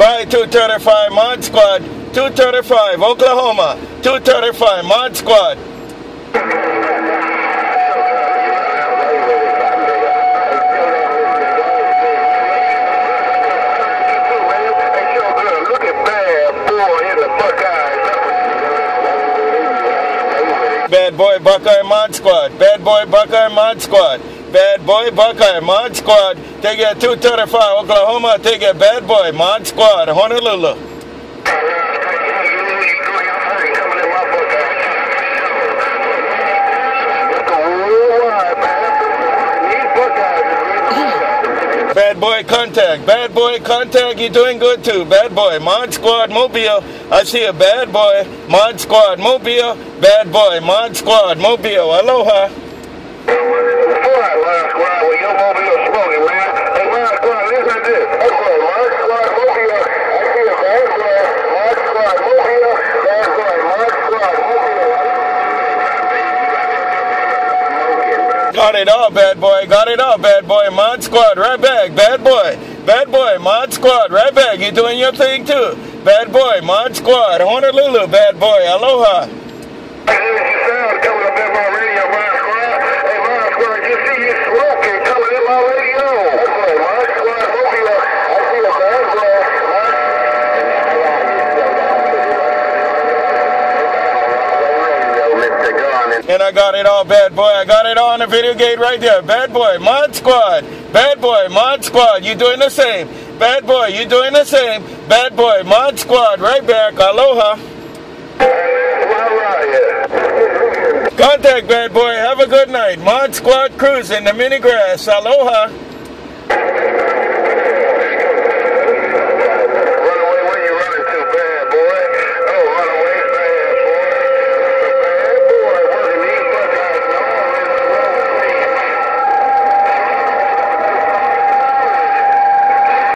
235 Mod Squad, 235 Oklahoma, 235 Mod Squad. Bad boy Buckeye Mod Squad, bad boy Buckeye Mod Squad. Bad Boy Buckeye Mod Squad. Take it 235 Oklahoma. Take it Bad Boy Mod Squad Honolulu. Bad boy contact, bad boy contact, you doing good too. Bad boy, Mod Squad Mobile. I see a bad boy, Mod Squad Mobile, bad boy, Mod Squad Mobile. Aloha. Got it all, bad boy. Got it all, bad boy. Mod Squad, right back. Bad boy. Bad boy, Mod Squad, right back. You doing your thing too. Bad boy, Mod Squad, Honolulu, bad boy. Aloha. And I got it all, bad boy. I got it all on the video gate right there. Bad boy, Mod Squad. Bad boy, Mod Squad. You doing the same. Bad boy, you doing the same. Bad boy, Mod Squad. Right back. Aloha. Contact, bad boy. Have a good night. Mod Squad cruising the mini grass. Aloha.